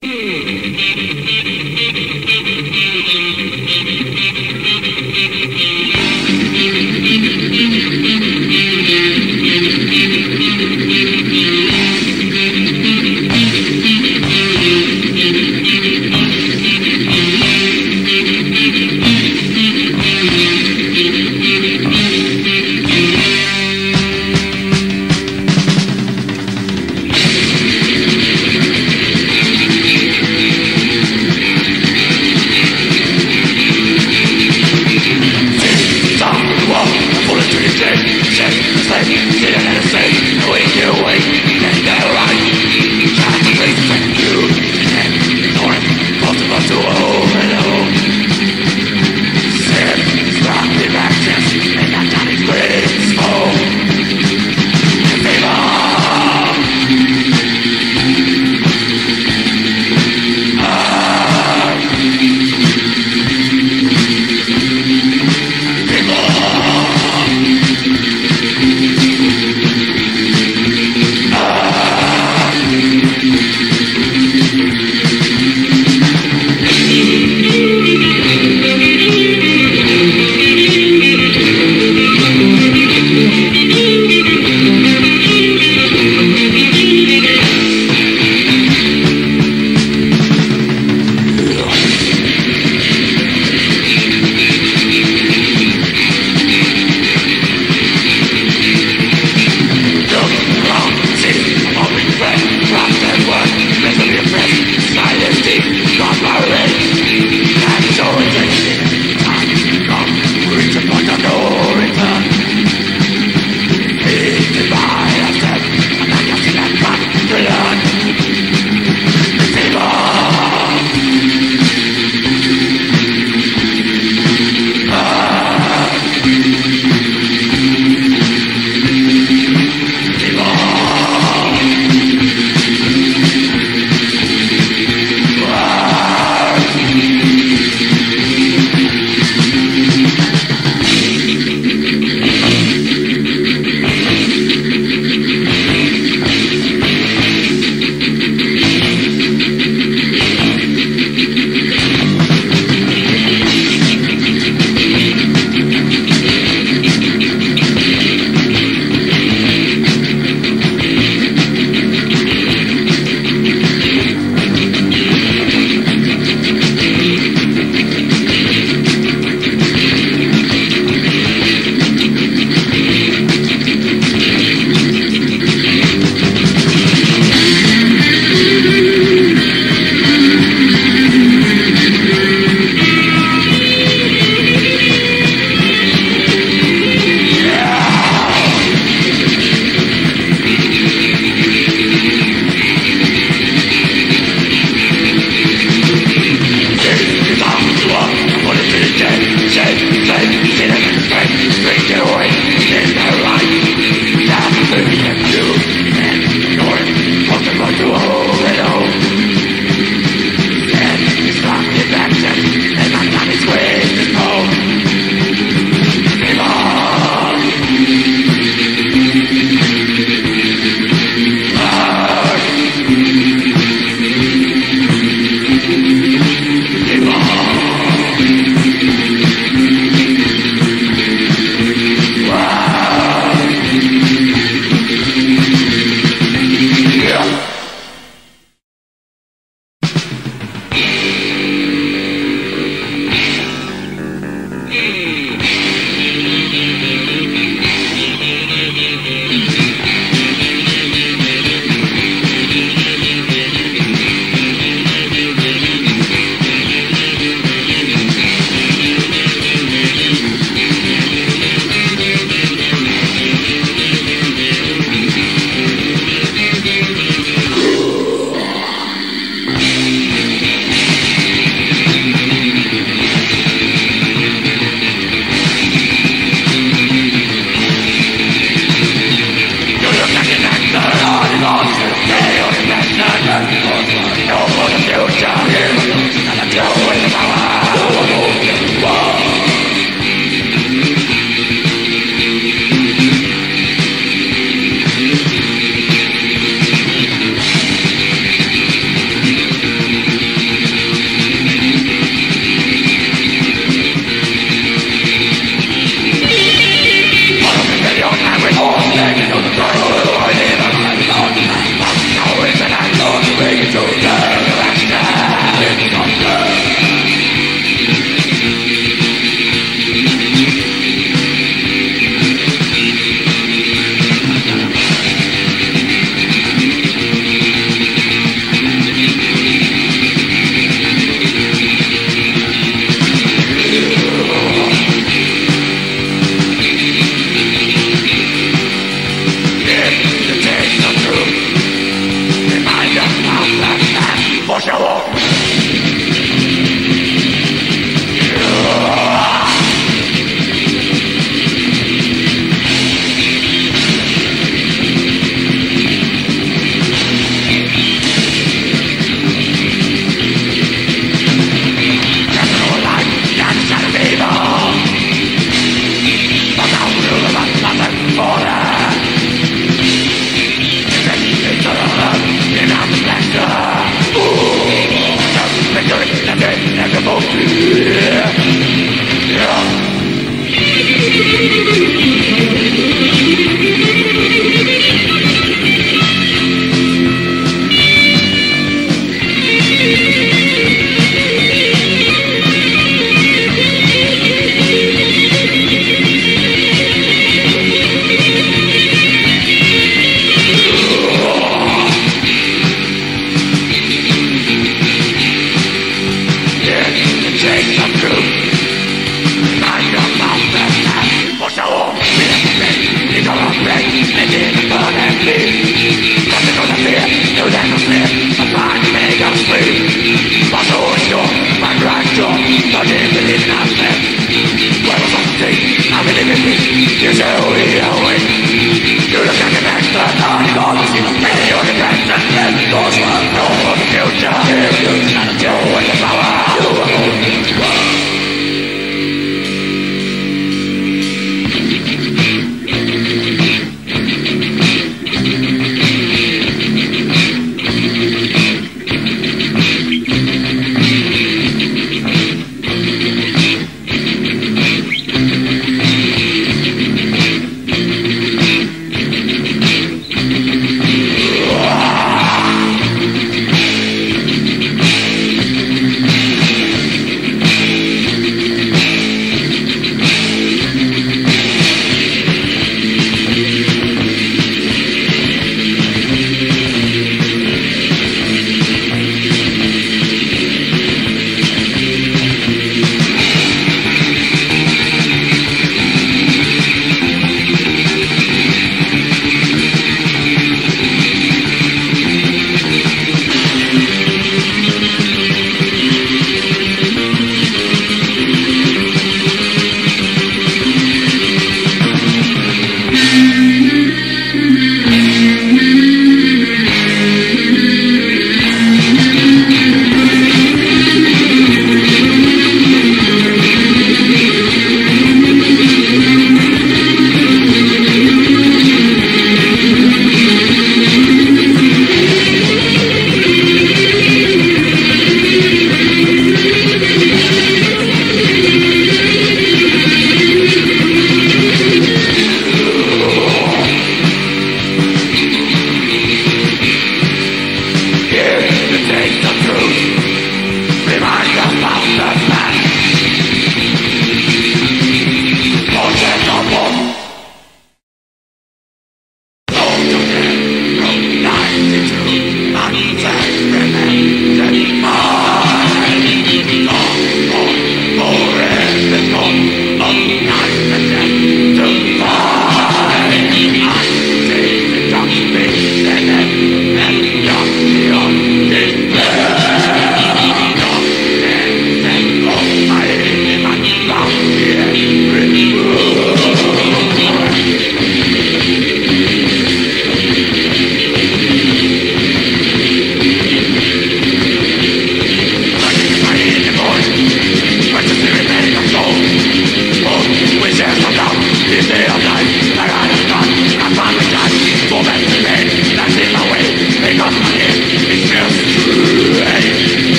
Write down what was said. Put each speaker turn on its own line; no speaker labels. Mm-hmm.